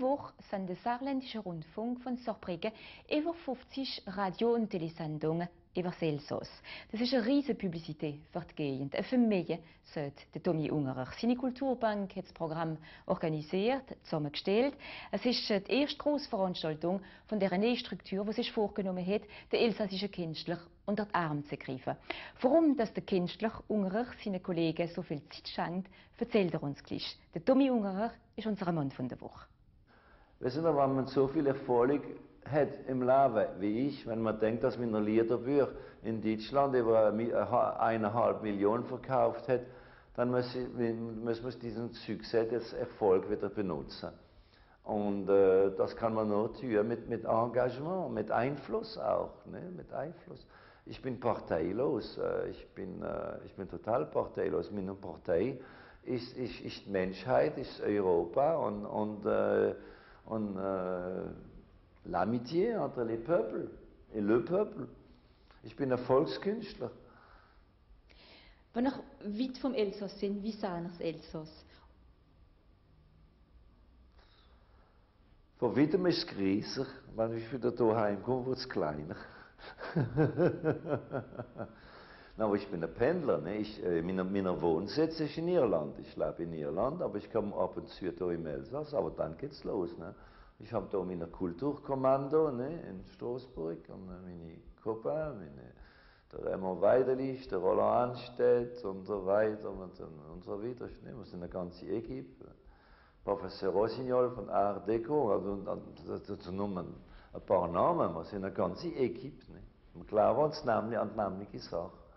Woche sind der Saarländische Rundfunk von Saarbrücken über 50 Radio- und Telesendungen über das Elsass. Das ist eine riesige Publicität für die Gegend. Eine Familie, sagt der Tommy Ungerer. Seine Kulturbank hat das Programm organisiert, zusammengestellt. Es ist die erste Grossveranstaltung von der Struktur, die sich vorgenommen hat, den elsassischen Künstler unter die Arme zu greifen. Warum dass der Künstler Ungerer seinen Kollegen so viel Zeit schenkt, erzählt er uns gleich. Der Tommy Ungerer ist unser Mann von der Woche. Wissen Sie, wenn man so viel Erfolg hat im Leben wie ich, wenn man denkt, dass meine Liederbücher in Deutschland über eineinhalb Millionen verkauft hat, dann muss man diesen Success, das Erfolg wieder benutzen. Und äh, das kann man nur tun mit, mit Engagement, mit Einfluss auch, ne? mit Einfluss. Ich bin parteilos, äh, ich, bin, äh, ich bin total parteilos. Meine Partei ist, ist, ist Menschheit, ist Europa und, und äh, und äh, l'amitié entre les peuples et le peuple. Ich bin ein Volkskünstler. Wenn ihr weit vom Elsass sind, wie sehen das Elsass? Von weitem ist es größer. Wenn ich wieder hier heimkomme, wird es kleiner. Aber ich bin ein Pendler. Ne? Ich, äh, mein, mein Wohnsitz ist in Irland. Ich lebe in Irland, aber ich komme ab und zu hier im Elsass. Aber dann geht's los. Ne? Ich habe da mein Kulturkommando ne, in Straßburg und meine Copains, meine, der Remo Weidelich, der Roland Anstedt und so weiter und, und so weiter. Ne? Wir sind eine ganze Equipe. Professor Rossignol von Art Deco, also dazu nur ein paar Namen, wir sind eine ganze Equipe. Ne? Wir glauben uns nämlich an die nämliche Sache.